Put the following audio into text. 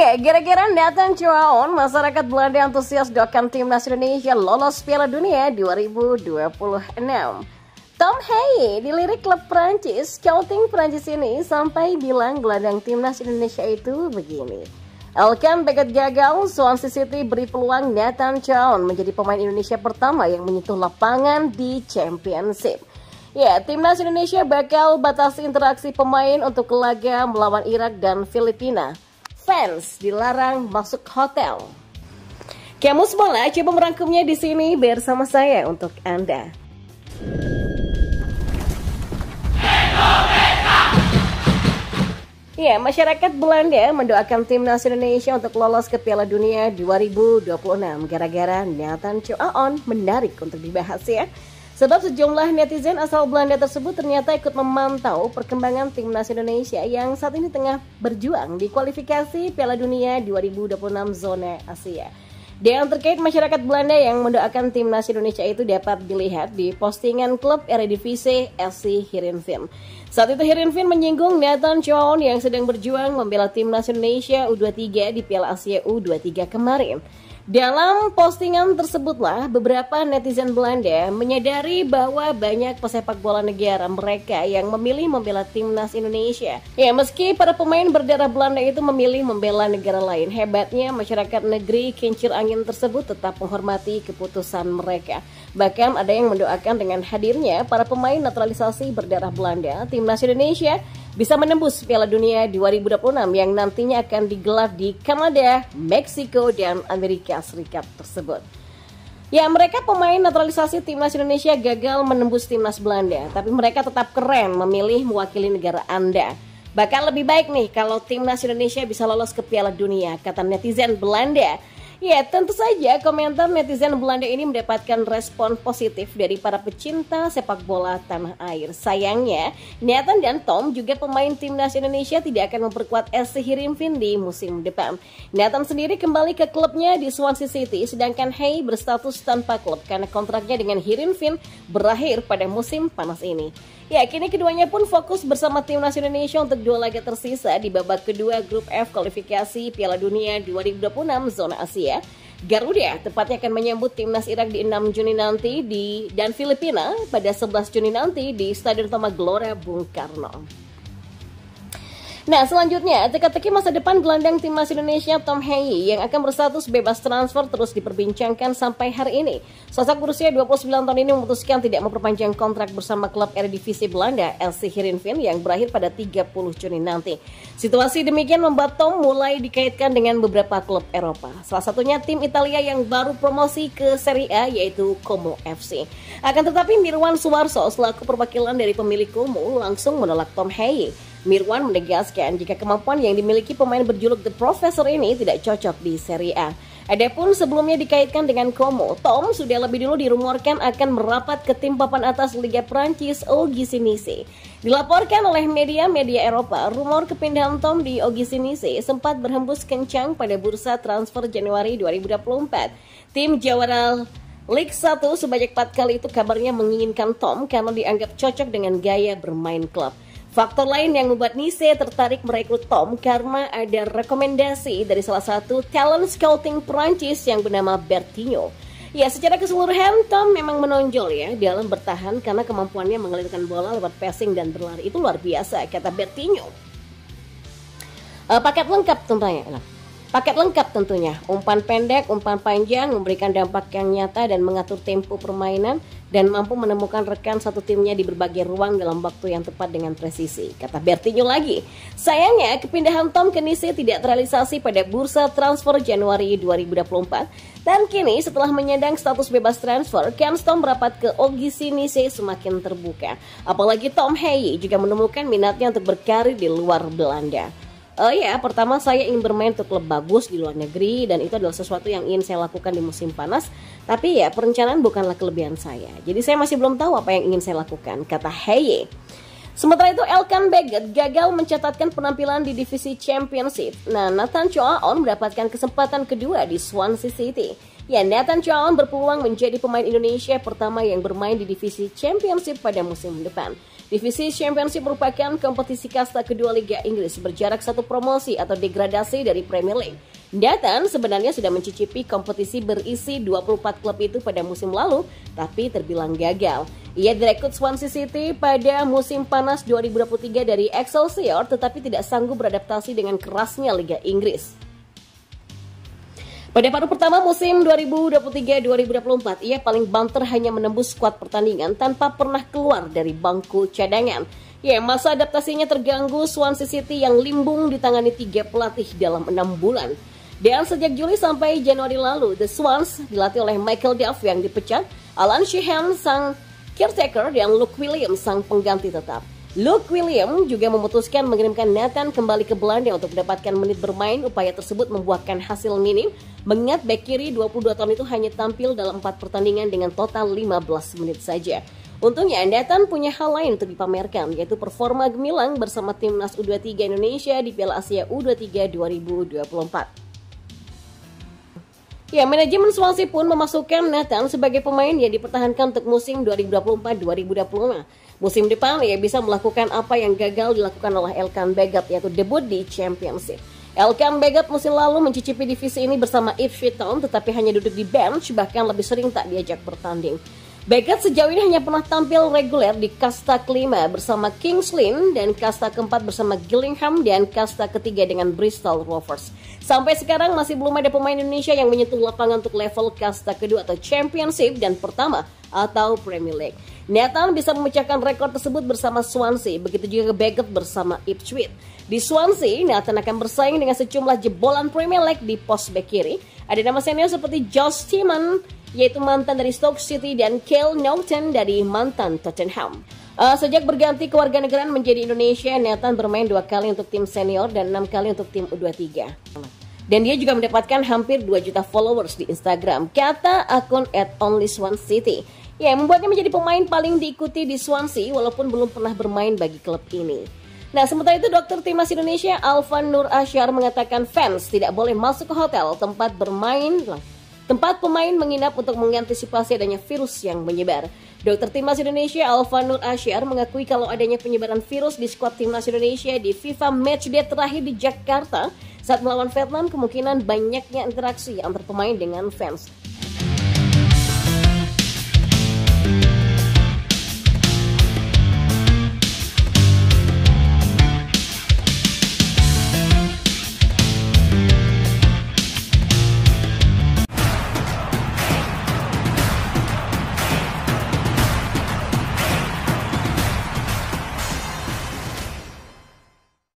Ya, gara-gara Nathan Chuaon, masyarakat Belanda antusias doakan timnas Indonesia lolos Piala Dunia 2026. Tom Haye dilirik klub Prancis, scouting Prancis ini sampai bilang gelandang timnas Indonesia itu begini. Elkan Beckett gagal, Swansea City beri peluang Nathan Chuaon menjadi pemain Indonesia pertama yang menyentuh lapangan di Championship. Ya, timnas Indonesia bakal batasi interaksi pemain untuk laga melawan Irak dan Filipina fans dilarang masuk hotel. Kamus Bola coba merangkumnya di sini bersama saya untuk Anda. Ya, masyarakat Belanda mendoakan timnas Indonesia untuk lolos ke Piala Dunia 2026 gara-gara Nathan Choaon menarik untuk dibahas ya. Sebab sejumlah netizen asal Belanda tersebut ternyata ikut memantau perkembangan timnas Indonesia yang saat ini tengah berjuang di kualifikasi Piala Dunia 2026 zona Asia. Dan terkait masyarakat Belanda yang mendoakan timnas Indonesia itu dapat dilihat di postingan klub Eredivisie SC Heerenveen. Saat itu Heerenveen menyinggung Nathan Chown yang sedang berjuang membela timnas Indonesia U23 di Piala Asia U23 kemarin. Dalam postingan tersebutlah beberapa netizen Belanda menyadari bahwa banyak pesepak bola negara mereka yang memilih membela timnas Indonesia. Ya, meski para pemain berdarah Belanda itu memilih membela negara lain, hebatnya masyarakat negeri kincir angin tersebut tetap menghormati keputusan mereka. Bahkan ada yang mendoakan dengan hadirnya para pemain naturalisasi berdarah Belanda, timnas Indonesia bisa menembus Piala Dunia 2026 yang nantinya akan digelar di Kanada, Meksiko, dan Amerika Serikat tersebut. Ya, mereka pemain naturalisasi timnas Indonesia gagal menembus timnas Belanda, tapi mereka tetap keren memilih mewakili negara Anda. Bahkan lebih baik nih kalau timnas Indonesia bisa lolos ke Piala Dunia, kata netizen Belanda. Ya, tentu saja komentar netizen Belanda ini mendapatkan respon positif dari para pecinta sepak bola tanah air. Sayangnya, Nathan dan Tom juga pemain timnas Indonesia tidak akan memperkuat SC Heerenveen di musim depan. Nathan sendiri kembali ke klubnya di Swansea City, sedangkan Hay berstatus tanpa klub karena kontraknya dengan Heerenveen berakhir pada musim panas ini. Ya, kini keduanya pun fokus bersama timnas Indonesia untuk dua laga tersisa di babak kedua grup F kualifikasi Piala Dunia 2026 zona Asia. Garuda tepatnya akan menyambut timnas Irak di 6 Juni nanti di dan Filipina pada 11 Juni nanti di Stadion Utama Gelora Bung Karno. Nah, selanjutnya, teka-teki masa depan gelandang timnas Indonesia Tom Haye yang akan berstatus bebas transfer terus diperbincangkan sampai hari ini. Sosok berusia 29 tahun ini memutuskan tidak memperpanjang kontrak bersama klub Eredivisie Belanda, LC Heerenveen yang berakhir pada 30 Juni nanti. Situasi demikian membuat Tom mulai dikaitkan dengan beberapa klub Eropa. Salah satunya tim Italia yang baru promosi ke Serie A yaitu Como FC. Akan tetapi Mirwan Suwarso selaku perwakilan dari pemilik Como langsung menolak Tom Haye. Mirwan menegaskan jika kemampuan yang dimiliki pemain berjuluk The Professor ini tidak cocok di Serie A. Adapun sebelumnya dikaitkan dengan Como, Tom sudah lebih dulu dirumorkan akan merapat ke tim papan atas Liga Prancis Ogier Nice. Dilaporkan oleh media-media Eropa, rumor kepindahan Tom di Ogier Nice sempat berhembus kencang pada bursa transfer Januari 2024. Tim jawara League 1 sebanyak 4 kali itu kabarnya menginginkan Tom karena dianggap cocok dengan gaya bermain klub. Faktor lain yang membuat Nise tertarik merekrut Tom karena ada rekomendasi dari salah satu talent scouting Perancis yang bernama Bertinho. Ya, secara keseluruhan Tom memang menonjol ya dalam bertahan karena kemampuannya mengalirkan bola lewat passing dan berlari itu luar biasa, kata Bertinho. Uh, paket lengkap tentunya. Nah, Paket lengkap tentunya, umpan pendek, umpan panjang, memberikan dampak yang nyata dan mengatur tempo permainan dan mampu menemukan rekan satu timnya di berbagai ruang dalam waktu yang tepat dengan presisi. Kata Bertinho lagi, sayangnya kepindahan Tom ke Nice tidak terrealisasi pada bursa transfer Januari 2024 dan kini setelah menyandang status bebas transfer, Kans Tom merapat ke Ogisi Nice semakin terbuka. Apalagi Tom Haye juga menemukan minatnya untuk berkarir di luar Belanda. Oh ya, pertama saya ingin bermain untuk klub bagus di luar negeri dan itu adalah sesuatu yang ingin saya lakukan di musim panas. Tapi ya, perencanaan bukanlah kelebihan saya. Jadi saya masih belum tahu apa yang ingin saya lakukan, kata Heye. Sementara itu Elkan Beget gagal mencatatkan penampilan di divisi Championship. Nah, Nathan Choaon mendapatkan kesempatan kedua di Swansea City. Ya, Nathan Choaon berpeluang menjadi pemain Indonesia pertama yang bermain di divisi Championship pada musim depan. Divisi Championship merupakan kompetisi kasta kedua Liga Inggris berjarak satu promosi atau degradasi dari Premier League. Nathan sebenarnya sudah mencicipi kompetisi berisi 24 klub itu pada musim lalu, tapi terbilang gagal. Ia direkrut Swansea City pada musim panas 2023 dari Excelsior, tetapi tidak sanggup beradaptasi dengan kerasnya Liga Inggris. Pada paruh pertama musim 2023-2024, ia paling banter hanya menembus skuad pertandingan tanpa pernah keluar dari bangku cadangan. Ya, masa adaptasinya terganggu Swansea City yang limbung ditangani tiga pelatih dalam enam bulan. Dan sejak Juli sampai Januari lalu, The Swans dilatih oleh Michael Duff yang dipecat, Alan Sheehan sang caretaker, dan Luke Williams sang pengganti tetap. Luke William juga memutuskan mengirimkan Nathan kembali ke Belanda untuk mendapatkan menit bermain. Upaya tersebut membuahkan hasil minim, mengingat bek kiri 22 tahun itu hanya tampil dalam 4 pertandingan dengan total 15 menit saja. Untungnya Nathan punya hal lain untuk dipamerkan, yaitu performa gemilang bersama timnas U23 Indonesia di Piala Asia U23 2024. Ya, manajemen Swansea pun memasukkan Nathan sebagai pemain yang dipertahankan untuk musim 2024-2025. Musim depan ia bisa melakukan apa yang gagal dilakukan oleh Elkan Begat yaitu debut di Championship. Elkan Begat musim lalu mencicipi divisi ini bersama Ipswich Town tetapi hanya duduk di bench bahkan lebih sering tak diajak bertanding. Beckett sejauh ini hanya pernah tampil reguler di kasta kelima bersama Kings Lynn dan kasta keempat bersama Gillingham dan kasta ketiga dengan Bristol Rovers. Sampai sekarang masih belum ada pemain Indonesia yang menyentuh lapangan untuk level kasta kedua atau Championship dan pertama atau Premier League. Nathan bisa memecahkan rekor tersebut bersama Swansea, begitu juga Beckett bersama Ipswich. Di Swansea, Nathan akan bersaing dengan sejumlah jebolan Premier League di pos bek kiri. Ada nama senior seperti Josh Timon, yaitu mantan dari Stoke City dan Kyle Naughton dari mantan Tottenham. Uh, sejak berganti kewarganegaraan menjadi Indonesia, Nathan bermain dua kali untuk tim senior dan enam kali untuk tim U23. Dan dia juga mendapatkan hampir 2 juta followers di Instagram, kata akun at Only City. Ya, membuatnya menjadi pemain paling diikuti di Swansea walaupun belum pernah bermain bagi klub ini. Nah, sementara itu dokter timnas Indonesia Alvan Nur Asyar mengatakan fans tidak boleh masuk ke hotel tempat bermain Tempat pemain menginap untuk mengantisipasi adanya virus yang menyebar. Dokter Timnas Indonesia Alvanur Asyar mengakui kalau adanya penyebaran virus di skuad Timnas Indonesia di FIFA Matchday terakhir di Jakarta saat melawan Vietnam kemungkinan banyaknya interaksi antar pemain dengan fans.